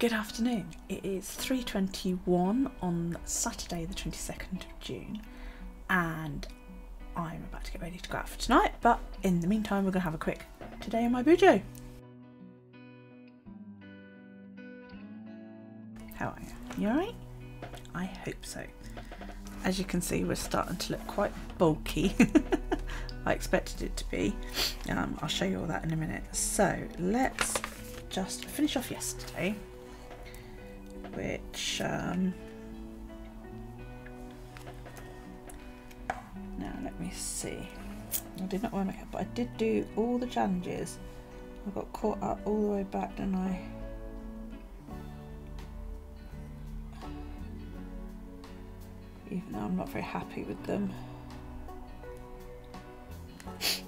Good afternoon. It is 3:21 on Saturday the 22nd of June and I'm about to get ready to go out for tonight, but in the meantime we're going to have a quick today in my bujo. How are you? You alright? I hope so. As you can see we're starting to look quite bulky. I expected it to be. Um, I'll show you all that in a minute. So let's just finish off yesterday which um, now let me see. I did not wear makeup but I did do all the challenges. I got caught up all the way back didn't I? Even though I'm not very happy with them.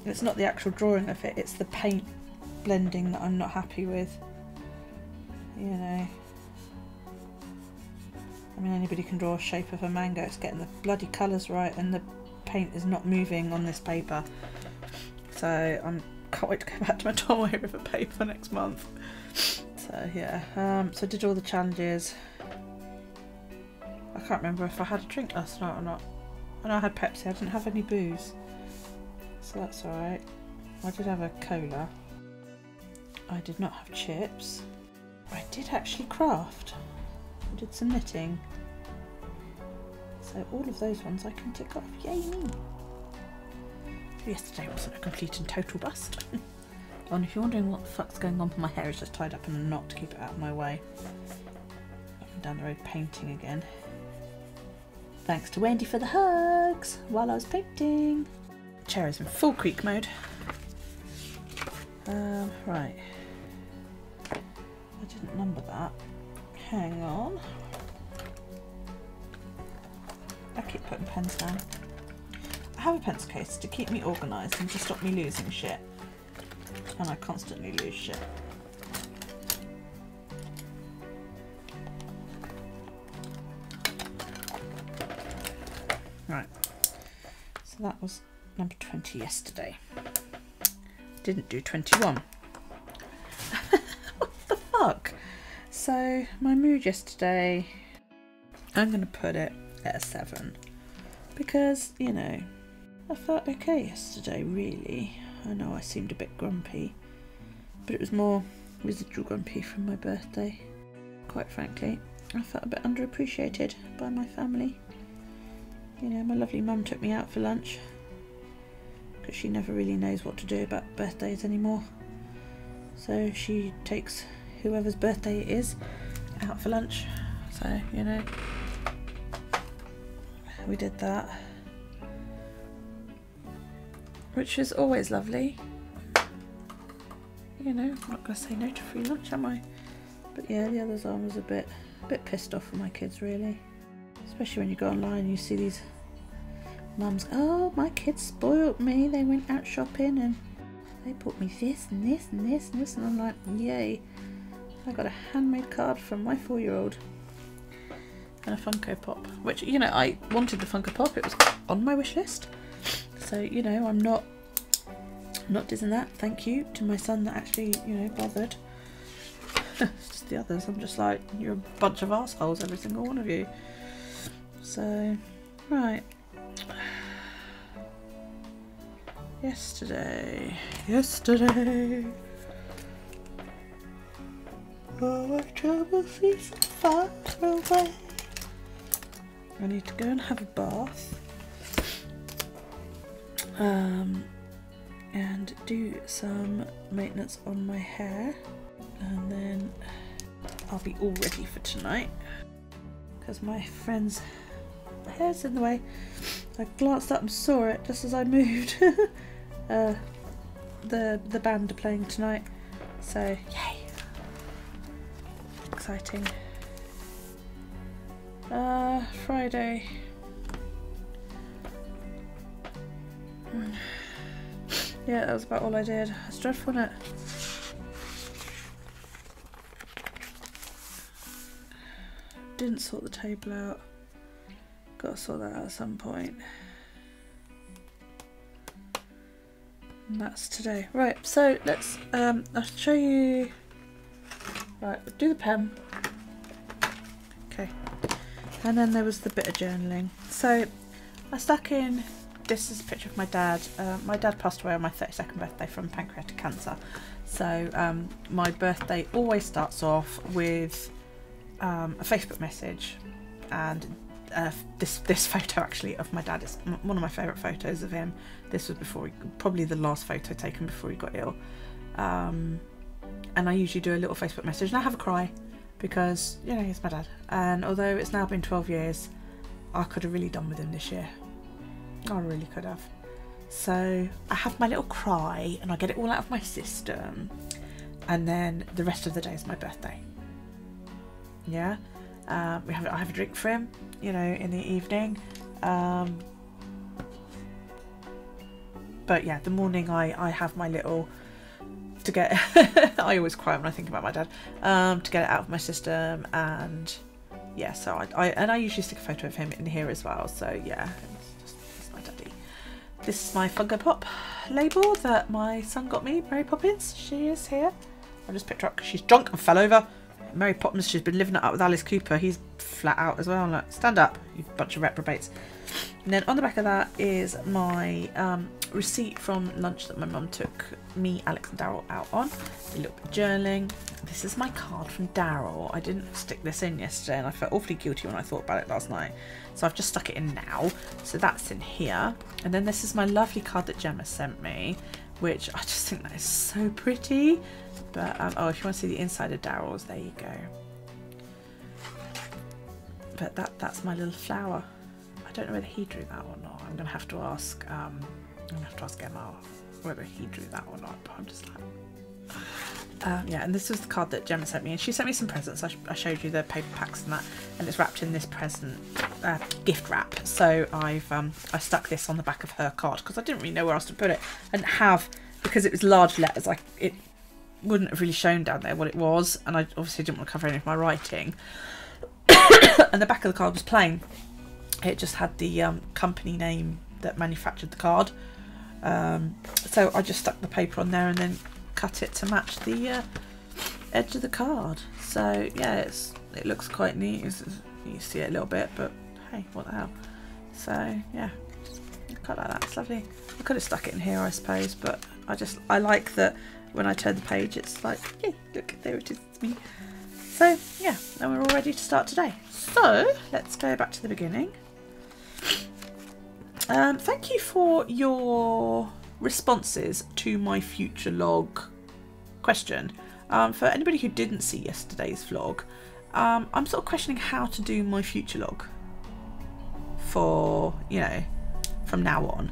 It's not the actual drawing of it it's the paint blending that I'm not happy with. You know mean anybody can draw a shape of a mango, it's getting the bloody colours right and the paint is not moving on this paper. So I'm can't wait to go back to my Tomoe River paper next month. So yeah, um, so I did all the challenges. I can't remember if I had a drink last night or not. I know I had Pepsi, I didn't have any booze. So that's alright. I did have a cola. I did not have chips. I did actually craft. I did some knitting. So all of those ones I can tick off. Yay me! Yesterday wasn't a complete and total bust. and if you're wondering what the fuck's going on my hair, is just tied up in a knot to keep it out of my way. And down the road painting again. Thanks to Wendy for the hugs while I was painting. Chair is in full creak mode. Um, right. I didn't number that. Hang on. I keep putting pens down. I have a pencil case to keep me organised and to stop me losing shit. And I constantly lose shit. Right. So that was number 20 yesterday. Didn't do 21. what the fuck? So my mood yesterday, I'm going to put it at a 7 because, you know, I felt okay yesterday really. I know I seemed a bit grumpy, but it was more residual grumpy from my birthday. Quite frankly, I felt a bit underappreciated by my family. You know, my lovely mum took me out for lunch because she never really knows what to do about birthdays anymore. So she takes whoever's birthday it is out for lunch. So, you know, we did that. Which is always lovely. You know, I'm not to say no to free lunch, am I? But yeah, the other arm was a bit, a bit pissed off with my kids, really. Especially when you go online and you see these mums, oh, my kids spoiled me. They went out shopping and they bought me this and this and this and this. And I'm like, yay. I got a handmade card from my four-year-old and a Funko Pop, which you know I wanted the Funko Pop. It was on my wish list, so you know I'm not not dissing that. Thank you to my son that actually you know bothered. just the others, I'm just like you're a bunch of assholes, every single one of you. So, right. Yesterday, yesterday. Oh, trouble seems far away. I need to go and have a bath. Um, and do some maintenance on my hair. And then I'll be all ready for tonight. Because my friend's hair's in the way. I glanced up and saw it just as I moved. uh, the, the band are playing tonight. So, yay! exciting. Uh, Friday. Yeah, that was about all I did. It's dreadful, wasn't it? Didn't sort the table out. Gotta sort that out at some point. And that's today. Right, so let's um I'll show you Right, do the pen. And then there was the bit of journaling. So I stuck in, this is a picture of my dad. Uh, my dad passed away on my 32nd birthday from pancreatic cancer. So um, my birthday always starts off with um, a Facebook message and uh, this this photo actually of my dad is one of my favourite photos of him. This was before he, probably the last photo taken before he got ill. Um, and I usually do a little Facebook message and I have a cry because you know he's my dad. And although it's now been 12 years, I could have really done with him this year. I really could have. So I have my little cry and I get it all out of my system, and then the rest of the day is my birthday. Yeah, um, we have I have a drink for him, you know, in the evening. Um, but yeah, the morning I I have my little to get I always cry when I think about my dad um, to get it out of my system and yeah so I, I, and I usually stick a photo of him in here as well so yeah it's, just, it's my daddy. This is my Funko Pop label that my son got me. Mary Poppins she is here. I just picked her up because she's drunk and fell over. Mary Poppins she's been living it up with Alice Cooper. He's flat out as well. Like stand up you bunch of reprobates. And then on the back of that is my um, receipt from lunch that my mum took me, Alex and Daryl out on. A little bit of journaling. This is my card from Daryl. I didn't stick this in yesterday and I felt awfully guilty when I thought about it last night. So I've just stuck it in now. So that's in here. And then this is my lovely card that Gemma sent me, which I just think that is so pretty. But, um, oh, if you want to see the inside of Daryl's, there you go. But that that's my little flower. I don't know whether he drew that or not. I'm going to have to ask, um, I'm to have to ask Emma whether he drew that or not, but I'm just like... Um, yeah, and this was the card that Gemma sent me, and she sent me some presents. I, sh I showed you the paper packs and that, and it's wrapped in this present uh, gift wrap. So I've um, I stuck this on the back of her card because I didn't really know where else to put it. Didn't have because it was large letters. Like it wouldn't have really shown down there what it was, and I obviously didn't want to cover any of my writing. and the back of the card was plain. It just had the um, company name that manufactured the card um, so I just stuck the paper on there and then cut it to match the uh, edge of the card. So yeah, it's it looks quite neat. It's, you see it a little bit, but hey, what the hell? So yeah, cut like that. It's lovely. I could have stuck it in here, I suppose, but I just I like that when I turn the page, it's like, hey, look, there it is, me. So yeah, and we're all ready to start today. So let's go back to the beginning. Um, thank you for your responses to my future log question. Um, for anybody who didn't see yesterday's vlog, um, I'm sort of questioning how to do my future log for, you know, from now on.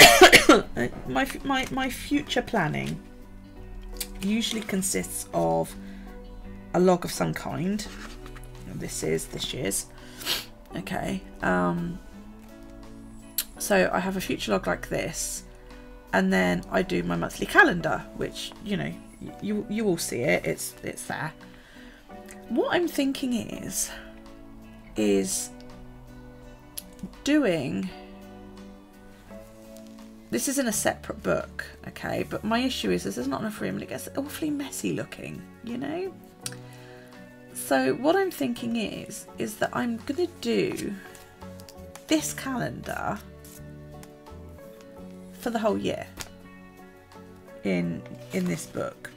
my, my, my future planning usually consists of a log of some kind. This is this year's. Okay. Um, so I have a future log like this, and then I do my monthly calendar, which you know you you will see it. It's it's there. What I'm thinking is is doing this is in a separate book, okay, but my issue is, is there's not enough room and it gets awfully messy looking, you know? So what I'm thinking is, is that I'm to do this calendar for the whole year in in this book.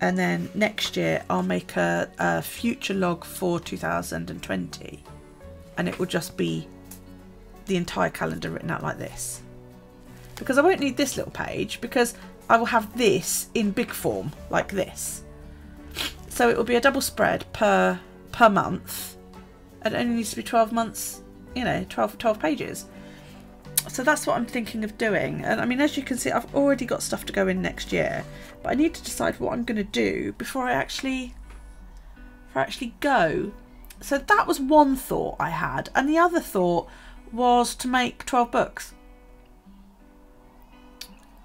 And then next year I'll make a, a future log for 2020 and it will just be the entire calendar written out like this. Because I won't need this little page because I will have this in big form like this. So it will be a double spread per per month. And it only needs to be 12 months you know 12 12 pages so that's what I'm thinking of doing. And I mean, as you can see, I've already got stuff to go in next year, but I need to decide what I'm going to do before I actually, before I actually go. So that was one thought I had. And the other thought was to make 12 books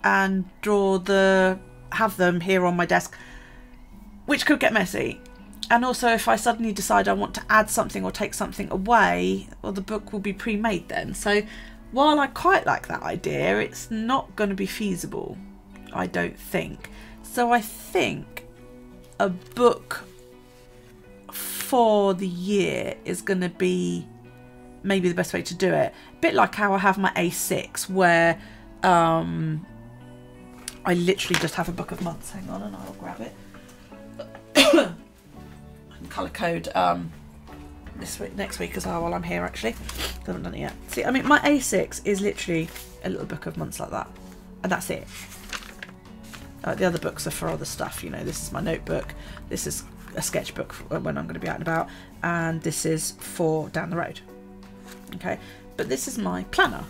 and draw the, have them here on my desk, which could get messy. And also if I suddenly decide I want to add something or take something away, well, the book will be pre-made then. So while I quite like that idea, it's not going to be feasible, I don't think. So I think a book for the year is going to be maybe the best way to do it. A bit like how I have my A6, where um, I literally just have a book of months. Hang on, and I'll grab it. Color code um, this week, next week as well. While I'm here, actually, I haven't done it yet. See, I mean, my A6 is literally a little book of months like that, and that's it. Uh, the other books are for other stuff. You know, this is my notebook. This is a sketchbook when I'm going to be out and about, and this is for down the road. Okay, but this is my planner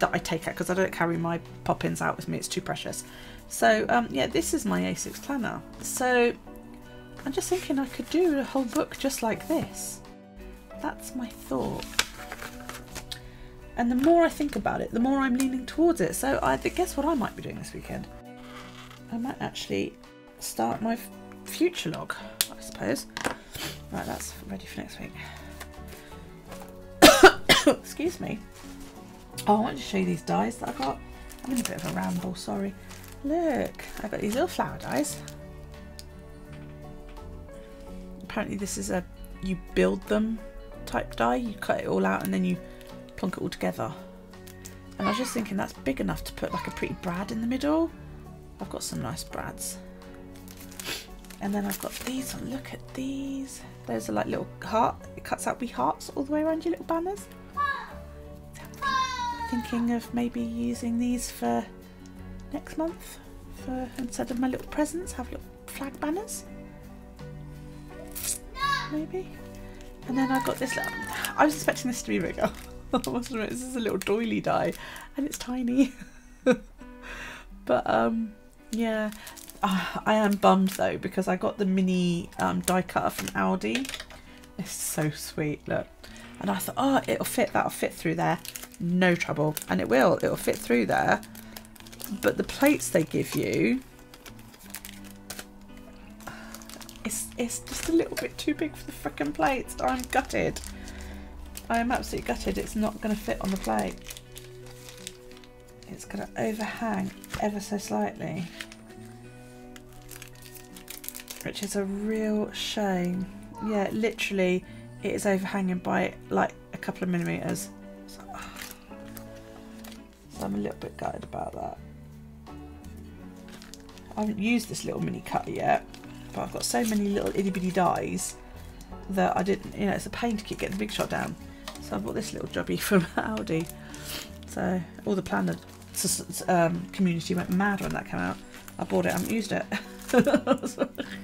that I take out because I don't carry my pop-ins out with me. It's too precious. So um, yeah, this is my A6 planner. So I'm just thinking I could do a whole book just like this. That's my thought. And the more I think about it, the more I'm leaning towards it. So I guess what I might be doing this weekend? I might actually start my future log, I suppose. Right, that's ready for next week. Excuse me. Oh, I want to show you these dies that I got. I'm in a bit of a ramble, sorry. Look, I've got these little flower dies. Apparently this is a you build them type die. You cut it all out and then you plonk it all together. And I was just thinking that's big enough to put like a pretty brad in the middle. I've got some nice brads. And then I've got these Look at these. Those are like little heart. It cuts out wee hearts all the way around your little banners. Thinking of maybe using these for next month. For instead of my little presents, have little flag banners. Maybe. And then I've got this little. I was expecting this to be bigger. this is a little doily die, and it's tiny. but um, yeah, uh, I am bummed though because I got the mini um, die cutter from Aldi. It's so sweet, look. And I thought, oh, it'll fit, that'll fit through there. No trouble. And it will, it'll fit through there. But the plates they give you, it's, it's just a little bit too big for the freaking plates. I'm gutted. I am absolutely gutted. It's not going to fit on the plate. It's going to overhang ever so slightly which is a real shame. Yeah, literally it is overhanging by like a couple of millimetres. So, so I'm a little bit gutted about that. I haven't used this little mini cutter yet, but I've got so many little itty bitty dies that I didn't, you know, it's a pain to keep getting the big shot down. So I bought this little jobby from Aldi. So all the planner um, community went mad when that came out. I bought it, I haven't used it.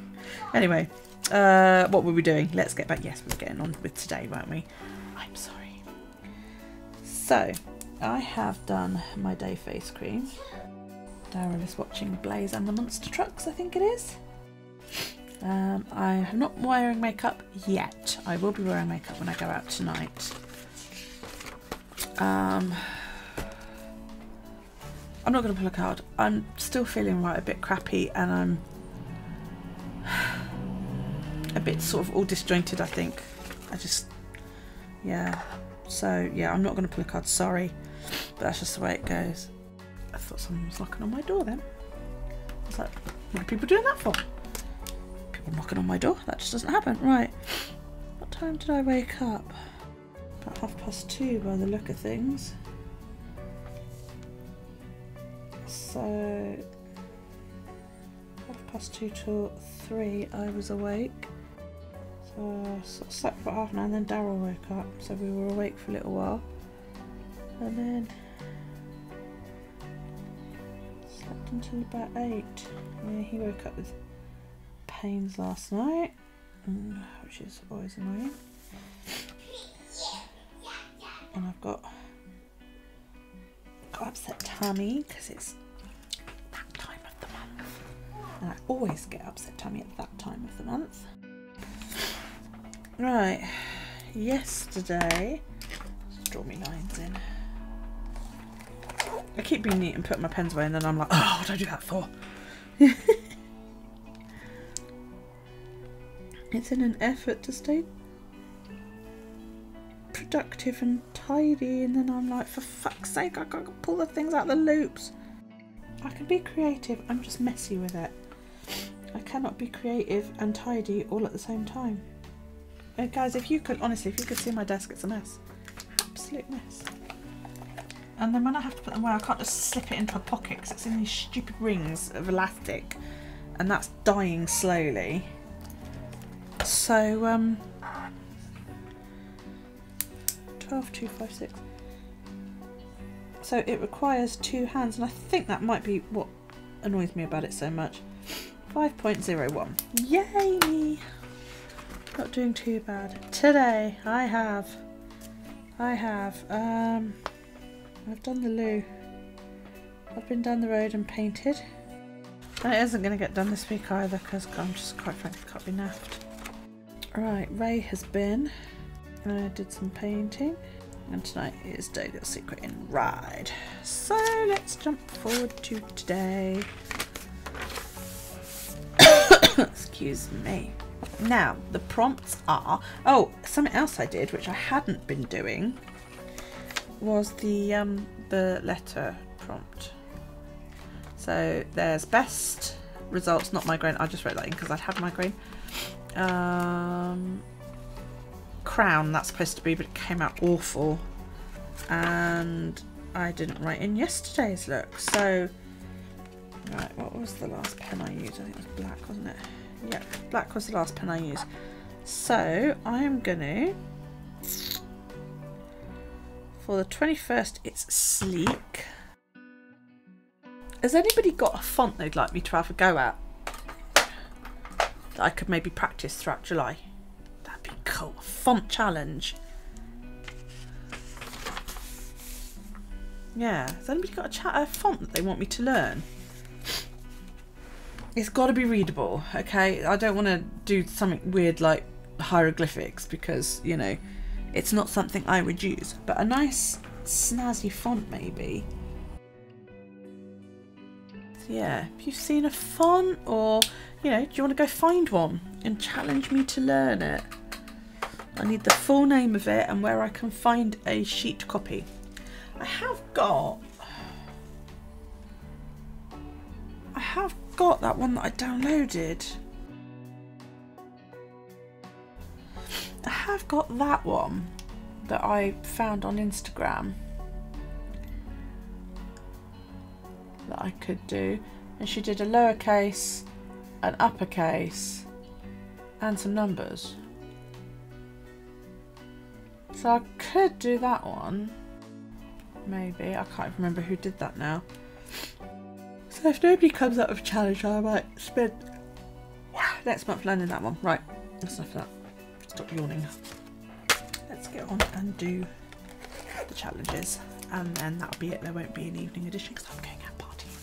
Anyway, uh, what were we doing? Let's get back. Yes, we are getting on with today, weren't we? I'm sorry. So, I have done my day face cream. Daryl is watching Blaze and the Monster Trucks, I think it is. Um, I am not wearing makeup yet. I will be wearing makeup when I go out tonight. Um, I'm not going to pull a card. I'm still feeling right a bit crappy and I'm a bit sort of all disjointed, I think. I just, yeah. So, yeah, I'm not going to pull a card, sorry. But that's just the way it goes. I thought someone was knocking on my door then. I was like, what are people doing that for? People knocking on my door? That just doesn't happen. Right. What time did I wake up? About half past two by the look of things. So, half past two till three I was awake. So sort of slept for half an hour and then Daryl woke up, so we were awake for a little while. And then slept until about 8. Yeah, he woke up with pains last night, which is always annoying. And I've got, got upset tummy because it's that time of the month. And I always get upset tummy at that time of the month. Right, yesterday, let's draw me lines in. I keep being neat and putting my pens away and then I'm like, oh, what did I do that for? it's in an effort to stay productive and tidy and then I'm like, for fuck's sake, I gotta pull the things out the loops. I can be creative, I'm just messy with it. I cannot be creative and tidy all at the same time. Uh, guys, if you could, honestly, if you could see my desk, it's a mess. Absolute mess. And then when I have to put them away, I can't just slip it into a pocket because it's in these stupid rings of elastic. And that's dying slowly. So, um... 12, 2, 5, 6. So it requires two hands, and I think that might be what annoys me about it so much. 5.01. Yay! Not doing too bad. Today I have, I have, um, I've done the loo. I've been down the road and painted. And it isn't going to get done this week either because I'm just quite frankly can't be naffed. Right, Ray has been. I did some painting. And tonight is Day Little Secret in Ride. So let's jump forward to today. Excuse me. Now, the prompts are... Oh, something else I did, which I hadn't been doing, was the, um, the letter prompt. So there's best results, not migraine. I just wrote that in because I'd had migraine. Um, crown that's supposed to be, but it came out awful. And I didn't write in yesterday's look. So, right, what was the last pen I used? I think it was black, wasn't it? Yeah, black was the last pen I used. So, I am going to, for the 21st, it's sleek. Has anybody got a font they'd like me to have a go at? That I could maybe practice throughout July? That'd be cool. Font challenge. Yeah. Has anybody got a, chat a font that they want me to learn? It's got to be readable, okay? I don't want to do something weird like hieroglyphics because, you know, it's not something I would use. But a nice snazzy font maybe. yeah, have you've seen a font or, you know, do you want to go find one and challenge me to learn it? I need the full name of it and where I can find a sheet copy. I have got... I have got that one that I downloaded. I have got that one that I found on Instagram that I could do and she did a lowercase, an uppercase and some numbers. So I could do that one. Maybe. I can't remember who did that now. So if nobody comes up with a challenge, I might spend next month learning that one. Right, that's enough of that. Stop yawning. Let's get on and do the challenges. And then that'll be it. There won't be an evening edition because I'm going out partying.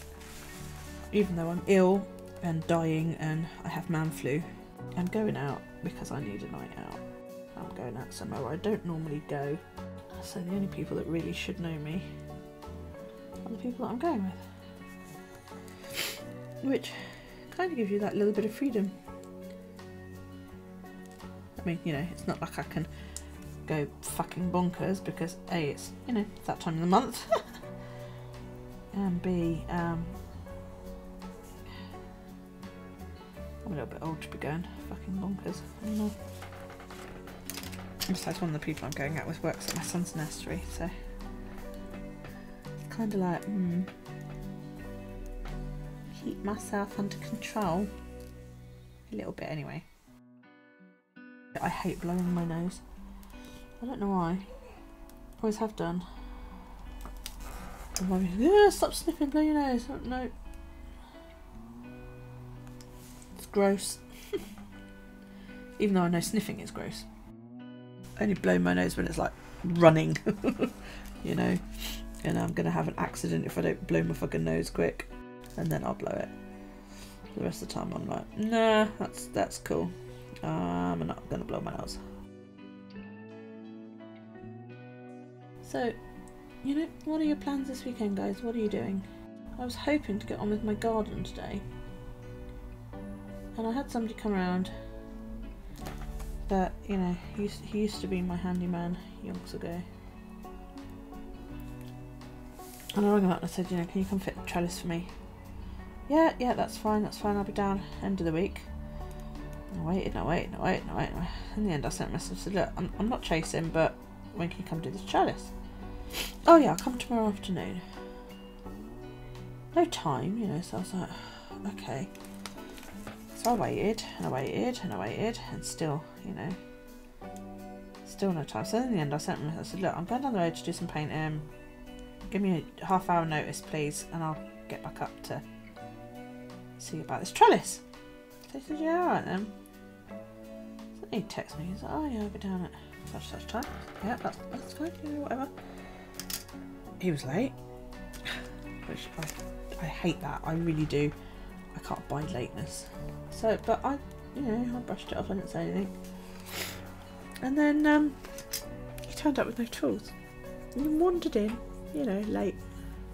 Even though I'm ill and dying and I have man flu, I'm going out because I need a night out. I'm going out somewhere where I don't normally go. So the only people that really should know me are the people that I'm going with. Which kind of gives you that little bit of freedom. I mean, you know, it's not like I can go fucking bonkers because A, it's, you know, that time of the month. and B, um, I'm a little bit old to be going fucking bonkers. Know. Besides, one of the people I'm going out with works at my son's nursery, so kind of like, hmm, keep myself under control. A little bit, anyway. I hate blowing my nose. I don't know why. Always have done. yeah, stop sniffing, blow your nose. Oh, no. Gross. Even though I know sniffing is gross I only blow my nose when it's like running, you know. And I'm gonna have an accident if I don't blow my fucking nose quick, and then I'll blow it. the rest of the time, I'm like, nah, that's that's cool. I'm not gonna blow my nose. So, you know, what are your plans this weekend, guys? What are you doing? I was hoping to get on with my garden today, and I had somebody come around that, you know, he, he used to be my handyman yonks ago. And I rang him up and I said, you know, can you come fit the trellis for me? Yeah, yeah, that's fine, that's fine, I'll be down end of the week. I waited, I waited, I waited, I waited. In the end, I sent a message. Said, look, I'm, I'm not chasing, but when can you come do this trellis? Oh yeah, I'll come tomorrow afternoon. No time, you know. So I was like, okay. So I waited and I waited and I waited and still, you know, still no time. So in the end, I sent him. I said, look, I'm going down the road to do some painting. Give me a half hour notice, please, and I'll get back up to see about this trellis. So he said, yeah, all right then. So he texted me. He's like, oh yeah, I'll be down at such such time. Yeah, that's that's fine. Whatever. He was late, which I I hate that. I really do. I can't abide lateness. So, but I, you know, I brushed it off. I didn't say anything. And then um, he turned up with no tools. And he wandered in, you know, late.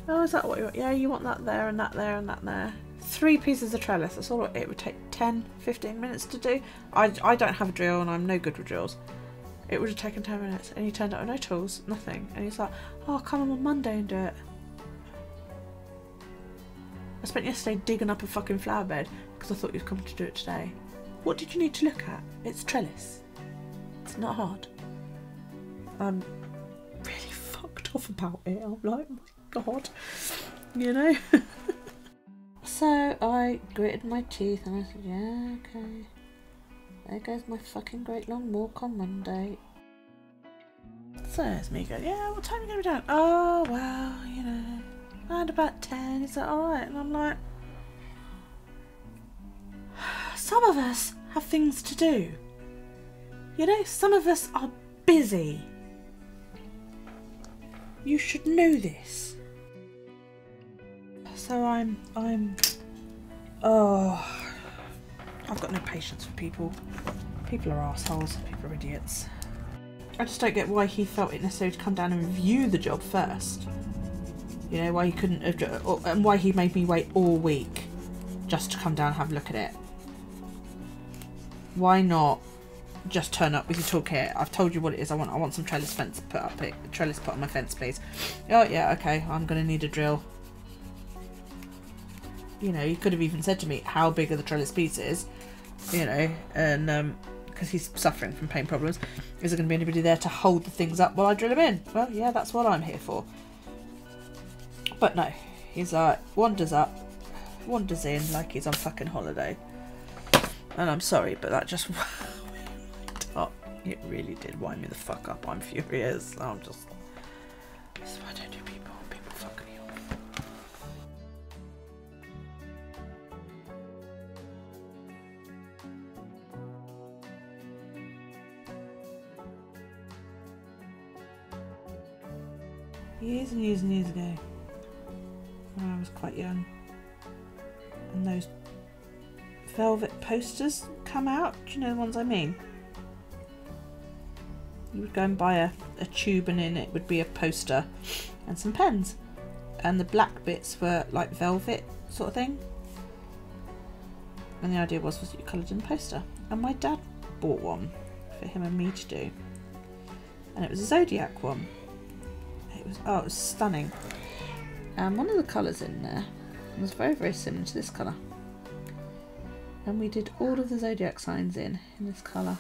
Oh, is that what you want? Yeah, you want that there and that there and that there. Three pieces of trellis. That's all it would take 10, 15 minutes to do. I, I don't have a drill and I'm no good with drills. It would have taken 10 minutes. And he turned up with no tools, nothing. And he's like, oh, I'll come on Monday and do it. I spent yesterday digging up a fucking flower bed because I thought you were coming to do it today. What did you need to look at? It's trellis. It's not hard. I'm really fucked off about it. I'm like, my god. You know? so I gritted my teeth and I said, yeah, okay. There goes my fucking great long walk on Monday. So there's me going, yeah, what time are you going to be down? Oh, well, you know, around about 10. is like, alright. And I'm like, some of us have things to do. You know, some of us are busy. You should know this. So I'm, I'm, oh, I've got no patience for people. People are assholes. People are idiots. I just don't get why he felt it necessary to come down and review the job first. You know, why he couldn't have, or- and why he made me wait all week just to come down and have a look at it. Why not just turn up with your toolkit? I've told you what it is. I want I want some trellis fence put up trellis put on my fence, please. Oh yeah, okay, I'm gonna need a drill. You know, he could have even said to me how big are the trellis pieces, you know, and um because he's suffering from pain problems. Is there going to be anybody there to hold the things up while I drill them in? Well, yeah, that's what I'm here for. But no, he's like, wanders up, wanders in like he's on fucking holiday. And I'm sorry, but that just up. It really did wind me the fuck up. I'm furious. I'm just. This is why I don't do people. People fuck me off. Years and years and years ago, when I was quite young, and those velvet posters come out. Do you know the ones I mean? You would go and buy a, a tube, and in it would be a poster and some pens, and the black bits were like velvet sort of thing. And the idea was was you coloured in poster. And my dad bought one for him and me to do, and it was a zodiac one. It was oh, it was stunning. And one of the colours in there was very very similar to this colour and we did all of the zodiac signs in in this colour.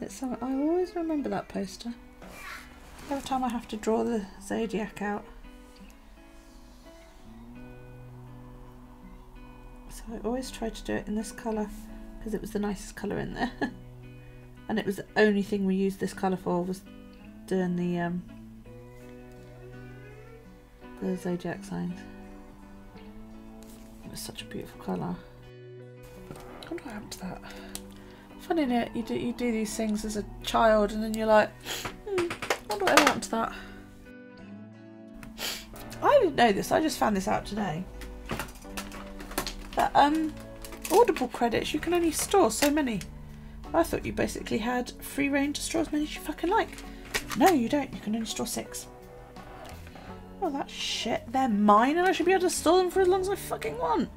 It's so I always remember that poster. Every time I have to draw the zodiac out. So I always try to do it in this colour because it was the nicest colour in there. and it was the only thing we used this colour for was doing the um the zodiac signs. It's such a beautiful colour. I wonder what happened to that. Funny it, you do you do these things as a child and then you're like, hmm, I wonder what happened to that. I didn't know this, I just found this out today. That um Audible credits you can only store so many. I thought you basically had free rein to store as many as you fucking like. No, you don't. You can only store six. Oh, that shit. They're mine and I should be able to store them for as long as I fucking want.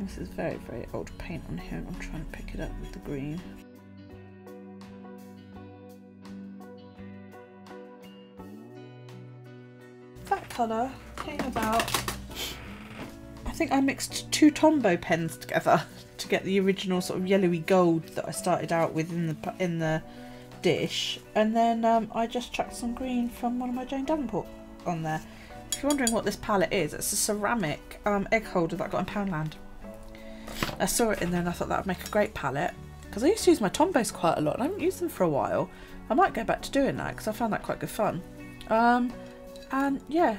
This is very, very old paint on here and I'm trying to pick it up with the green. That colour came about I think I mixed two Tombow pens together to get the original sort of yellowy gold that I started out with in the in the dish, and then um, I just chucked some green from one of my Jane Davenport on there. If you're wondering what this palette is, it's a ceramic um, egg holder that I got in Poundland. I saw it in there and I thought that would make a great palette because I used to use my Tombows quite a lot and I haven't used them for a while. I might go back to doing that because I found that quite good fun. Um, and yeah,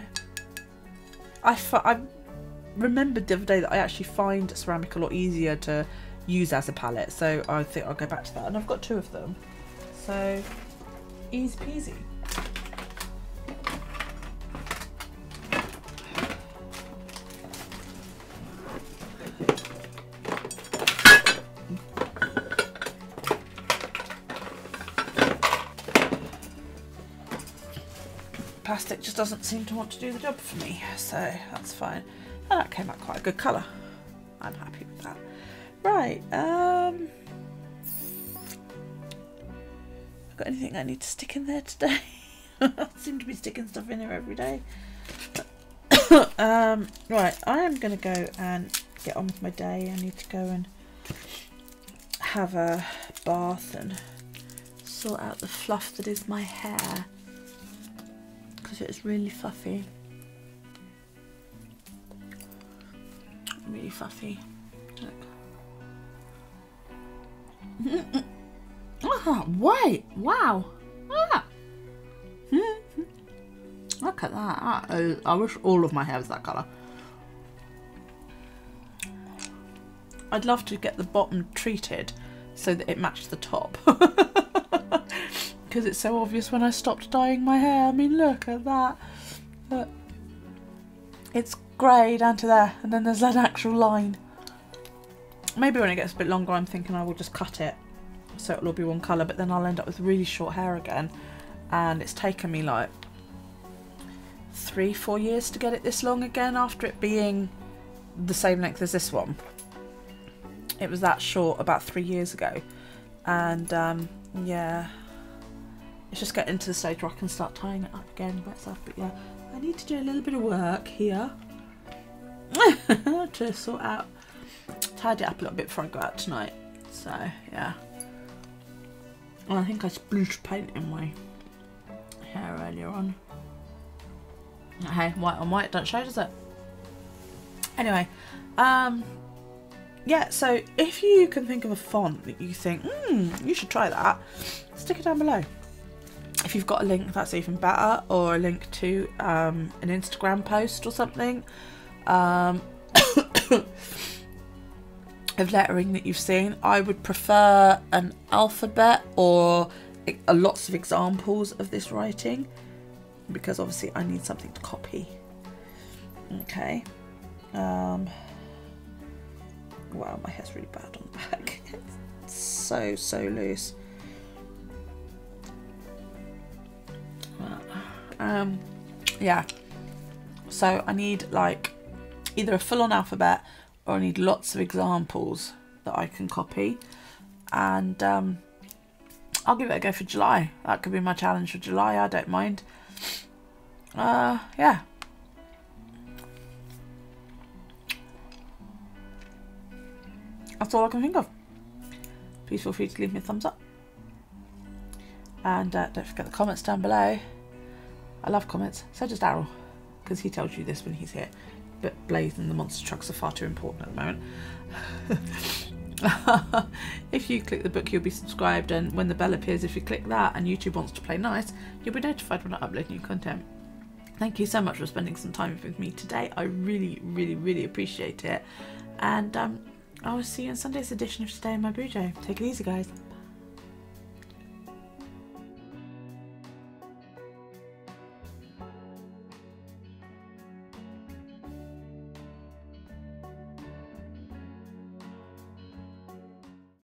I, I remembered the other day that I actually find ceramic a lot easier to use as a palette, so I think I'll go back to that. And I've got two of them, so easy peasy. plastic just doesn't seem to want to do the job for me, so that's fine. And that came out quite a good colour. I'm happy with that. Right, um... Got anything I need to stick in there today? I seem to be sticking stuff in there every day. um, right, I am going to go and get on with my day. I need to go and have a bath and sort out the fluff that is my hair because it's really fluffy. Really fluffy. Look. oh, wait! Wow! Ah. Look at that. that I wish all of my hair was that colour. I'd love to get the bottom treated so that it matched the top. because it's so obvious when I stopped dyeing my hair. I mean, look at that. Look. It's grey down to there, and then there's that actual line. Maybe when it gets a bit longer, I'm thinking I will just cut it so it'll all be one colour, but then I'll end up with really short hair again. And it's taken me like three, four years to get it this long again after it being the same length as this one. It was that short about three years ago. And um, yeah, it's just getting to the stage where I can start tying it up again myself. But yeah, I need to do a little bit of work here to sort out, tidy it up a little bit before I go out tonight. So yeah. Well, I think I splooshed paint in my hair earlier on. Hey, white on white don't show, does it? Anyway, um, yeah, so if you can think of a font that you think, hmm, you should try that, stick it down below if you've got a link that's even better or a link to um, an Instagram post or something um, of lettering that you've seen I would prefer an alphabet or a, lots of examples of this writing because obviously I need something to copy. Okay um, wow my hair's really bad on the back. It's so so loose. Um, yeah. So I need like either a full-on alphabet I need lots of examples that I can copy. And um, I'll give it a go for July. That could be my challenge for July. I don't mind. Uh, yeah. That's all I can think of. Please feel free to leave me a thumbs up. And uh, don't forget the comments down below. I love comments. So does Daryl, because he tells you this when he's here. Blaze and the monster trucks are far too important at the moment. if you click the book, you'll be subscribed, and when the bell appears, if you click that and YouTube wants to play nice, you'll be notified when I upload new content. Thank you so much for spending some time with me today. I really, really, really appreciate it. And um, I will see you in Sunday's edition of Today in My Bujo. Take it easy, guys.